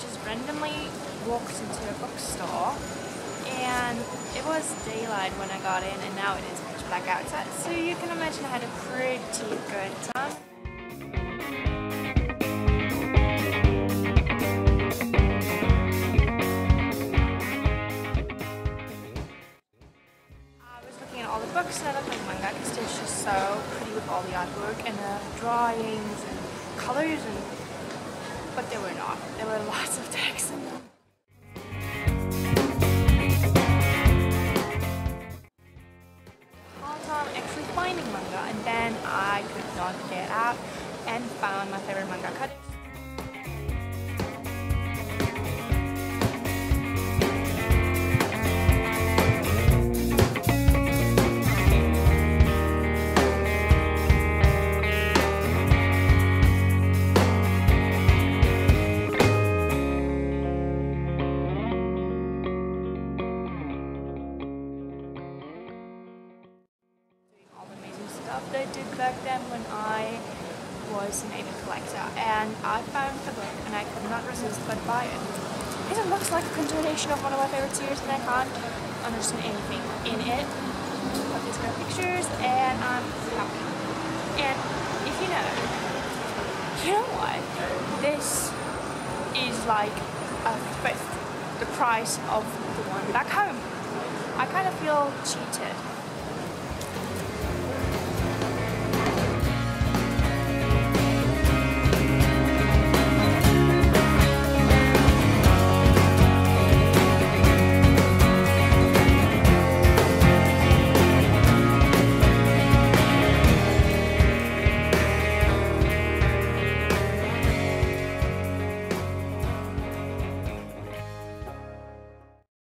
just randomly walked into a bookstore and it was daylight when I got in and now it is pitch black outside so you can imagine I had a pretty good time. I was looking at all the books and I looked manga because they're just so pretty with all the artwork and the drawings and colors and but they were not. There were lots of text in them. Hard time actually finding manga and then I could not get out and found my favorite manga cutters. They did back then when I was an avid collector and I found the book and I could not resist but buy it. It looks like a continuation of one of my favorite series and I can't understand anything in it. But these great pictures and I'm happy. And if you know, you know what? This is like a fifth the price of the one back home. I kind of feel cheated